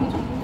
음.